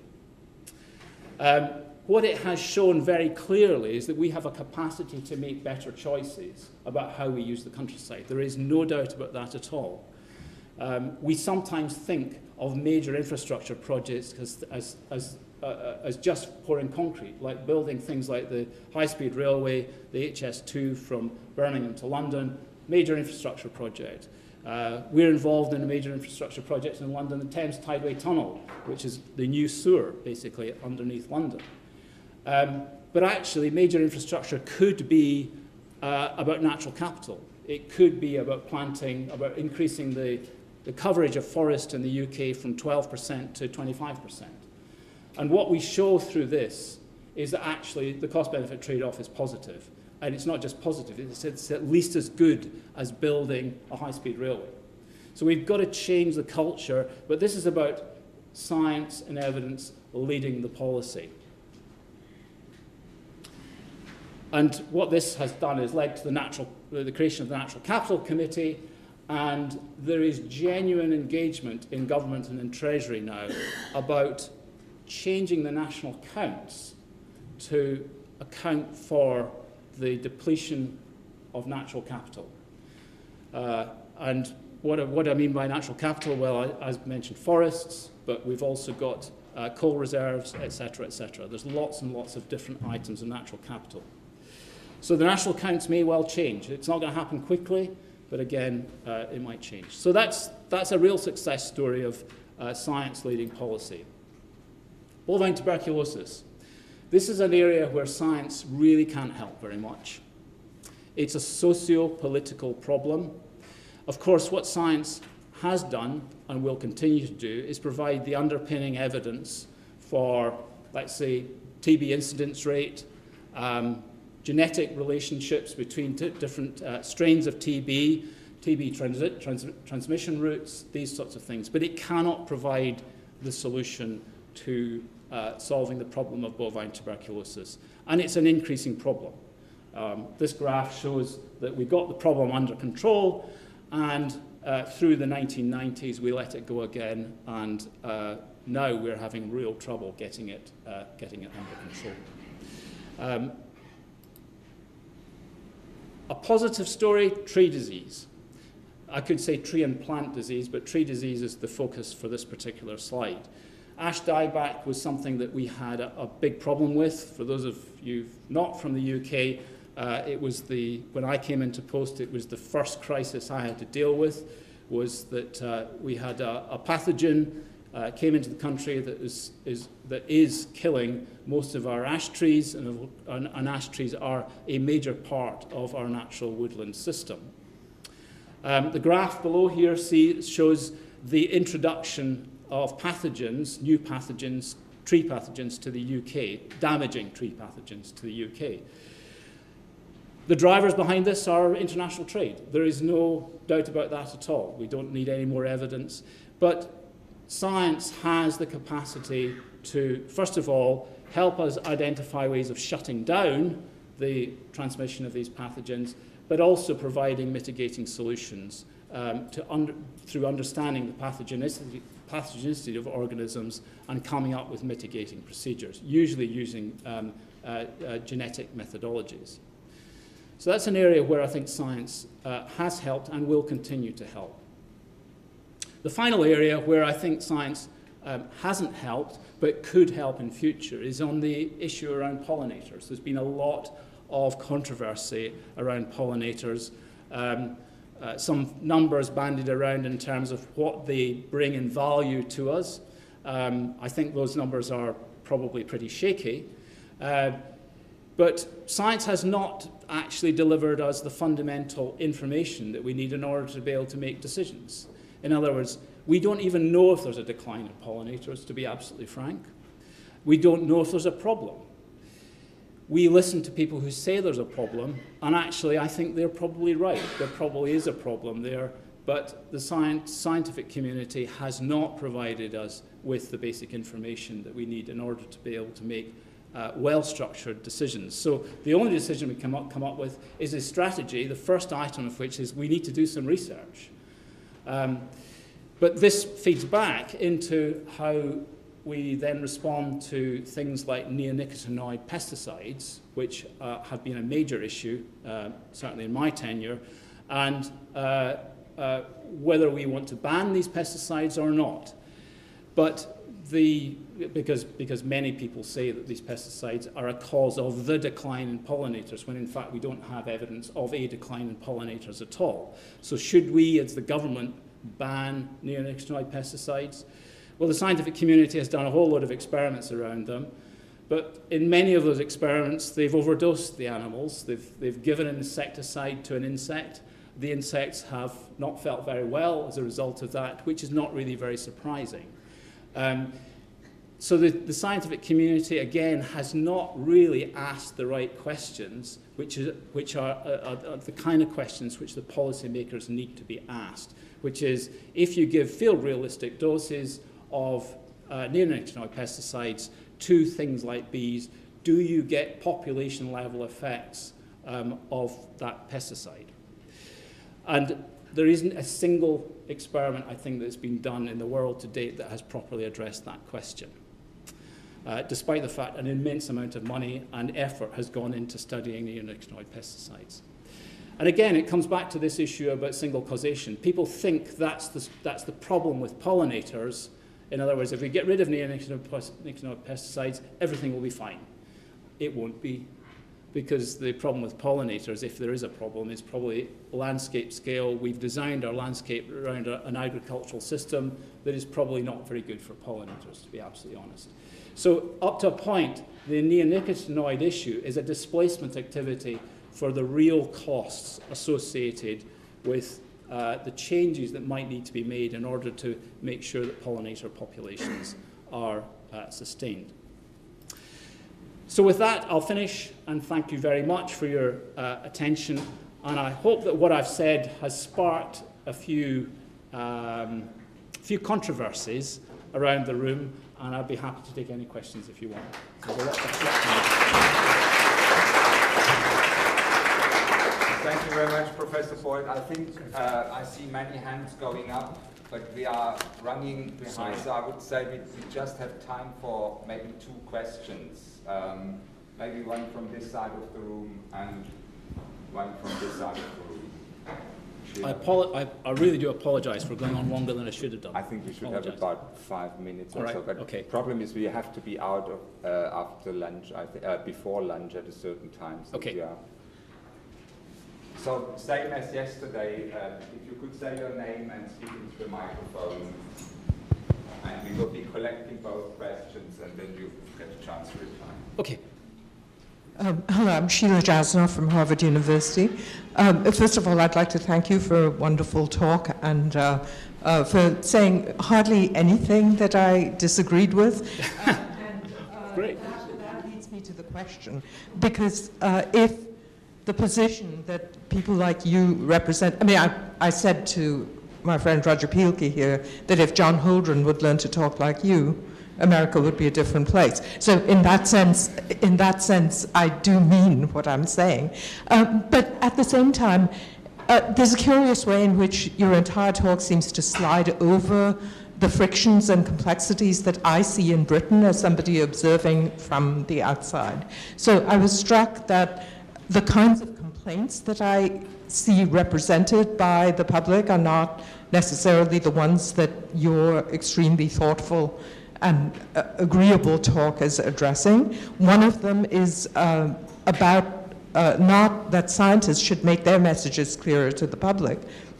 Um, what it has shown very clearly is that we have a capacity to make better choices about how we use the countryside. There is no doubt about that at all. Um, we sometimes think of major infrastructure projects as, as, as, uh, uh as just pouring concrete, like building things like the high-speed railway, the HS2 from Birmingham to London, major infrastructure project. Uh, we're involved in a major infrastructure project in London, the Thames Tideway Tunnel, which is the new sewer, basically, underneath London. Um, but actually, major infrastructure could be uh, about natural capital. It could be about planting, about increasing the, the coverage of forest in the UK from 12% to 25%. And what we show through this is that actually the cost-benefit trade-off is positive. And it's not just positive, it's, it's at least as good as building a high-speed railway. So we've got to change the culture, but this is about science and evidence leading the policy. And what this has done is led to the, natural, the creation of the Natural Capital Committee, and there is genuine engagement in government and in Treasury now about changing the national accounts to account for the depletion of natural capital. Uh, and what, what I mean by natural capital, well, I, as mentioned, forests, but we've also got uh, coal reserves, etc., etc. There's lots and lots of different items of natural capital. So the national accounts may well change. It's not going to happen quickly, but again, uh, it might change. So that's, that's a real success story of uh, science leading policy. Bovine tuberculosis. This is an area where science really can't help very much. It's a socio-political problem. Of course, what science has done and will continue to do is provide the underpinning evidence for, let's say, TB incidence rate, um, genetic relationships between different uh, strains of TB, TB transit, trans transmission routes, these sorts of things. But it cannot provide the solution to uh, solving the problem of bovine tuberculosis. And it's an increasing problem. Um, this graph shows that we got the problem under control, and uh, through the 1990s we let it go again, and uh, now we're having real trouble getting it, uh, getting it under control. Um, a positive story, tree disease. I could say tree and plant disease, but tree disease is the focus for this particular slide. Ash dieback was something that we had a, a big problem with. For those of you not from the UK, uh, it was the, when I came into post, it was the first crisis I had to deal with, was that uh, we had a, a pathogen uh, came into the country that is, is, that is killing most of our ash trees, and, and, ash trees are a major part of our natural woodland system. Um, the graph below here see, shows the introduction of pathogens, new pathogens, tree pathogens to the UK, damaging tree pathogens to the UK. The drivers behind this are international trade. There is no doubt about that at all. We don't need any more evidence. But science has the capacity to, first of all, help us identify ways of shutting down the transmission of these pathogens, but also providing mitigating solutions um, under, through understanding the pathogenicity, pathogenicity of organisms and coming up with mitigating procedures, usually using um, uh, uh, genetic methodologies. So that's an area where I think science uh, has helped and will continue to help. The final area where I think science um, hasn't helped but could help in future is on the issue around pollinators. There's been a lot of controversy around pollinators. Um, uh, some numbers bandied around in terms of what they bring in value to us. Um, I think those numbers are probably pretty shaky. Uh, but science has not actually delivered us the fundamental information that we need in order to be able to make decisions. In other words, we don't even know if there's a decline in pollinators, to be absolutely frank. We don't know if there's a problem. We listen to people who say there's a problem, and actually, I think they're probably right. There probably is a problem there, but the science, scientific community has not provided us with the basic information that we need in order to be able to make uh, well structured decisions. So, the only decision we come up, come up with is a strategy, the first item of which is we need to do some research. Um, but this feeds back into how we then respond to things like neonicotinoid pesticides, which uh, have been a major issue, uh, certainly in my tenure, and uh, uh whether we want to ban these pesticides or not. But the, because, because many people say that these pesticides are a cause of the decline in pollinators, when in fact we don't have evidence of a decline in pollinators at all. So should we, as the government, ban neonicotinoid pesticides? Well, the scientific community has done a whole lot of experiments around them, but in many of those experiments, they've overdosed the animals. They've, they've given an insecticide to an insect. The insects have not felt very well as a result of that, which is not really very surprising. Um, so the, the scientific community, again, has not really asked the right questions, which, is, which are, are, are the kind of questions which the policymakers need to be asked which is if you give field realistic doses of uh, neonicotinoid pesticides to things like bees, do you get population level effects um, of that pesticide? And there isn't a single experiment, I think, that's been done in the world to date that has properly addressed that question. Uh, despite the fact an immense amount of money and effort has gone into studying neonicotinoid pesticides. And again, it comes back to this issue about single causation. People think that's the, that's the problem with pollinators. In other words, if we get rid of neonicotinoid pesticides, everything will be fine. It won't be, because the problem with pollinators, if there is a problem, is probably landscape scale. We've designed our landscape around a, an agricultural system that is probably not very good for pollinators, to be absolutely honest. So up to a point, the neonicotinoid issue is a displacement activity for the real costs associated with uh, the changes that might need to be made in order to make sure that pollinator populations are uh, sustained. So with that, I'll finish and thank you very much for your uh, attention. And I hope that what I've said has sparked a few, um, few controversies around the room, and I'd be happy to take any questions if you want. Thank you very much, Professor Boyd. I think uh, I see many hands going up, but we are running behind, so I would say we, we, just have time for maybe two questions. Um, maybe one from this side of the room and one from this side of the room. I, I, I really do apologise for going on longer than I should have done. I think we should Apologise. have about five minutes or so. right, But okay. problem is we have to be out of, uh, after lunch, uh, before lunch at a certain time. So Okay. We are- So same as yesterday, uh, if you could say your name and speak into the microphone. And we will be collecting both questions and then you get a chance to reply. Okay. Um, hello, I'm Sheila Jasanoff from Harvard University. Um, first of all, I'd like to thank you for a wonderful talk and uh, uh, for saying hardly anything that I disagreed with. and, uh, Great. That, that leads me to the question, because uh, if the position that people like you represent, I mean, I, I said to my friend Roger Pielke here that if John Holdren would learn to talk like you, America would be a different place. So in that sense, in that sense, I do mean what I'm saying. Um, but at the same time, uh, there's a curious way in which your entire talk seems to slide over the frictions and complexities that I see in Britain as somebody observing from the outside. So I was struck that the kinds of complaints that I see represented by the public are not necessarily the ones that your extremely thoughtful and uh, agreeable talk is addressing. One of them is uh, about uh, not that scientists should make their messages clearer to the public,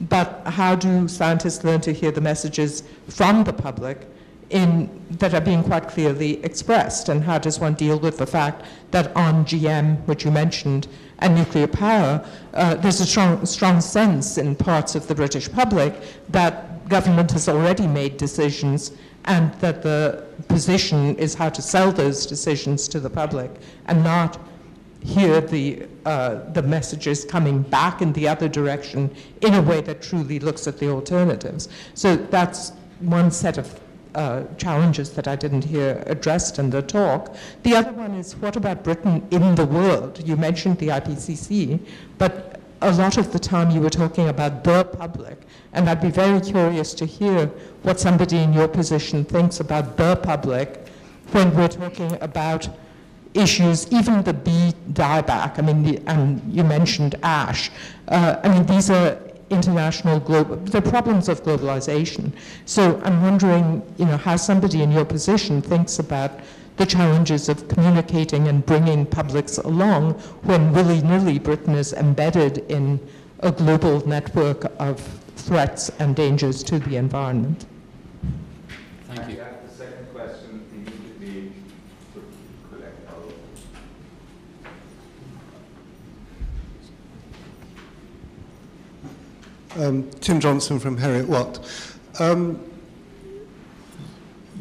but how do scientists learn to hear the messages from the public in, that are being quite clearly expressed? And how does one deal with the fact that on GM, which you mentioned, and nuclear power, uh, there's a strong, strong sense in parts of the British public that government has already made decisions and that the position is how to sell those decisions to the public and not hear the, uh, the messages coming back in the other direction in a way that truly looks at the alternatives. So that's one set of uh, challenges that I didn't hear addressed in the talk. The other one is what about Britain in the world? You mentioned the IPCC, but a lot of the time you were talking about the public, and I'd be very curious to hear what somebody in your position thinks about the public when we're talking about issues, even the bee dieback. I mean, the, and you mentioned ash. Uh, I mean, these are international global, the problems of globalization. So I'm wondering, you know, how somebody in your position thinks about the challenges of communicating and bringing publics along when willy-nilly Britain is embedded in a global network of threats and dangers to the environment. Thank you. you have the second question immediately to collect our Um, Tim Johnson from Heriot Watt. Um,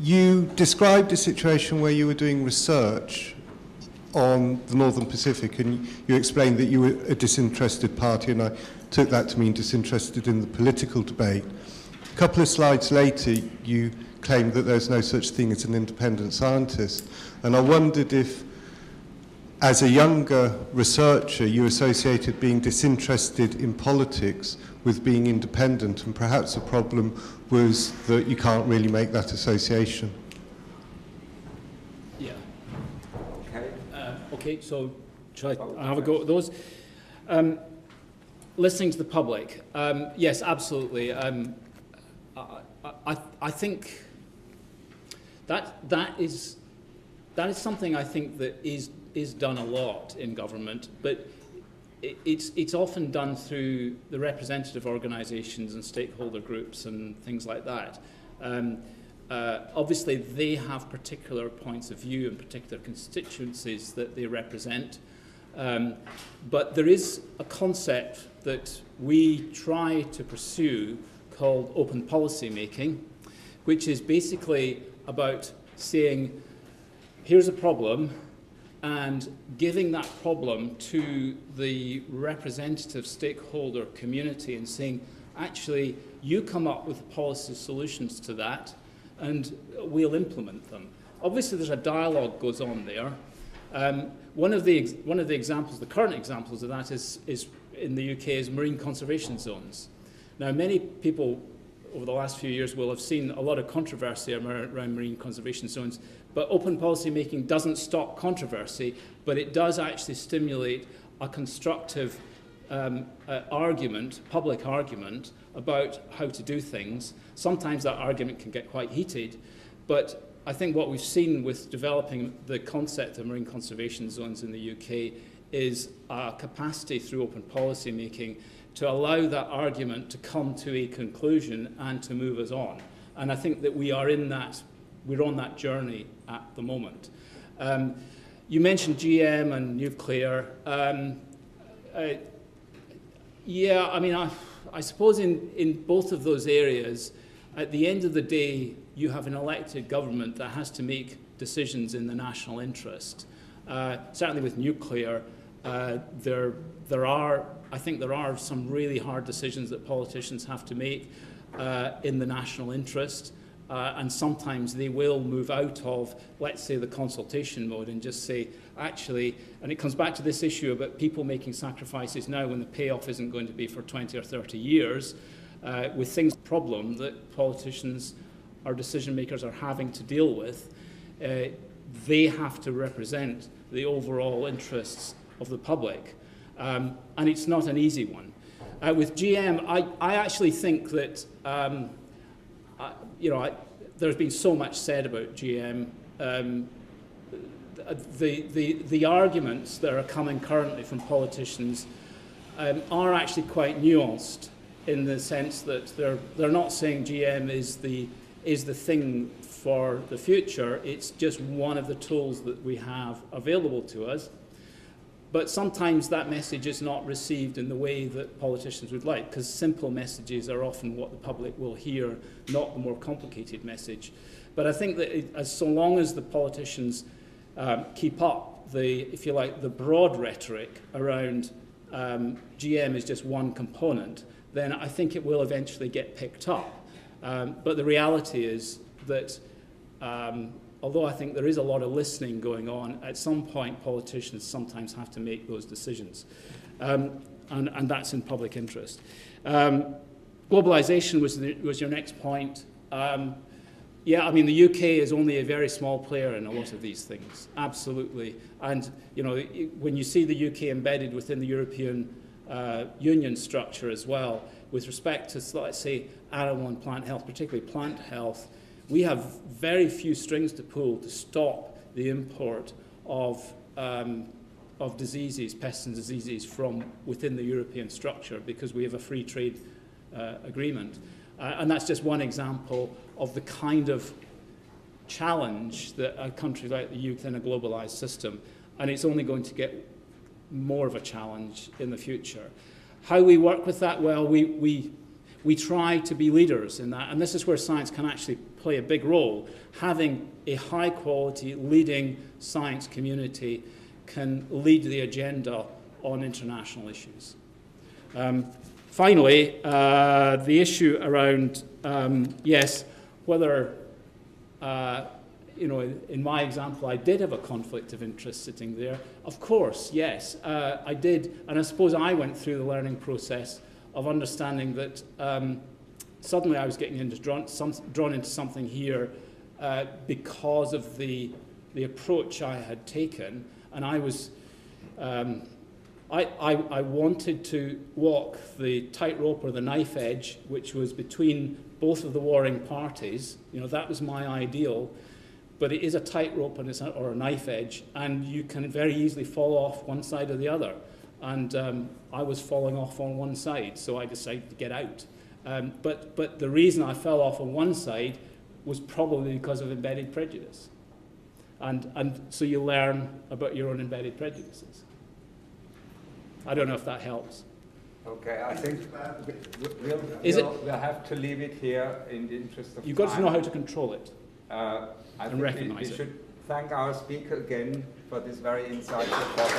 you described a situation where you were doing research on the Northern Pacific and you explained that you were a disinterested party and I took that to mean disinterested in the political debate. A couple of slides later you claimed that there's no such thing as an independent scientist and I wondered if as a younger researcher, you associated being disinterested in politics with being independent, and perhaps the problem was that you can't really make that association. Yeah. Okay. Uh, okay, so shall I have a go at those? Um, listening to the public, um, yes, absolutely. Um, I, I, I think that that is that is something I think that is is done a lot in government, but it, it's it's often done through the representative organisations and stakeholder groups and things like that. Um, uh, obviously, they have particular points of view and particular constituencies that they represent. Um, but there is a concept that we try to pursue called open policy making, which is basically about saying, here's a problem, and giving that problem to the representative stakeholder community and saying, actually, you come up with policy solutions to that, and we'll implement them. Obviously, there's a dialogue goes on there. Um, one, of the one of the examples, the current examples of that is, is in the UK is marine conservation zones. Now, many people over the last few years will have seen a lot of controversy around around marine conservation zones, but open policymaking doesn't stop controversy, but it does actually stimulate a constructive um, uh, argument, public argument, about how to do things. Sometimes that argument can get quite heated, but I think what we've seen with developing the concept of marine conservation zones in the UK is a capacity through open policy making to allow that argument to come to a conclusion and to move us on. And I think that we are in that, we're on that journey at the moment. Um, you mentioned GM and nuclear. Um, uh, yeah, I mean, I, I suppose in, in both of those areas, at the end of the day, you have an elected government that has to make decisions in the national interest. Uh, certainly with nuclear, uh, there, there are, I think there are some really hard decisions that politicians have to make uh, in the national interest. Uh, and sometimes they will move out of, let's say, the consultation mode and just say, actually, and it comes back to this issue about people making sacrifices now when the payoff isn't going to be for 20 or 30 years, uh, with things problem that politicians or decision makers are having to deal with, uh, they have to represent the overall interests of the public. Um, and it's not an easy one. Uh, with GM, I, I actually think that um, I, you know, I, there's been so much said about GM. Um, the, the, the arguments that are coming currently from politicians um, are actually quite nuanced in the sense that they're, they're not saying GM is the, is the thing for the future. It's just one of the tools that we have available to us. But sometimes that message is not received in the way that politicians would like, because simple messages are often what the public will hear, not the more complicated message. But I think that it, as so long as the politicians um, keep up the, if you like, the broad rhetoric around um, GM is just one component, then I think it will eventually get picked up. Um, but the reality is that um, although I think there is a lot of listening going on, at some point politicians sometimes have to make those decisions. Um, and, and that's in public interest. Um, globalization was, the, was your next point. Um, yeah, I mean, the UK is only a very small player in a lot of these things, absolutely. And, you know, when you see the UK embedded within the European uh, Union structure as well, with respect to, let's say, animal and plant health, particularly plant health, we have very few strings to pull to stop the import of, um, of diseases, pests and diseases from within the European structure because we have a free trade uh, agreement. Uh, and that's just one example of the kind of challenge that a country like the UK in a globalized system. And it's only going to get more of a challenge in the future. How we work with that? Well, we, we, we try to be leaders in that. And this is where science can actually play a big role. Having a high quality leading science community can lead the agenda on international issues. Um, finally, uh, the issue around, um, yes, whether, uh, you know, in my example, I did have a conflict of interest sitting there. Of course, yes, uh, I did. And I suppose I went through the learning process of understanding that um, suddenly I was getting into drawn, some, drawn into something here uh, because of the, the approach I had taken. And I was, um, I, I, I wanted to walk the tightrope or the knife edge, which was between both of the warring parties. You know, that was my ideal. But it is a tightrope or a knife edge, and you can very easily fall off one side or the other. And um, I was falling off on one side, so I decided to get out. Um, but, but the reason I fell off on one side was probably because of embedded prejudice. And, and so you learn about your own embedded prejudices. I don't know if that helps. Okay, I think we'll, we'll, it, we'll have to leave it here in the interest of You've got time. to know how to control it. Uh, I and recognize we, we it. should thank our speaker again for this very insightful talk.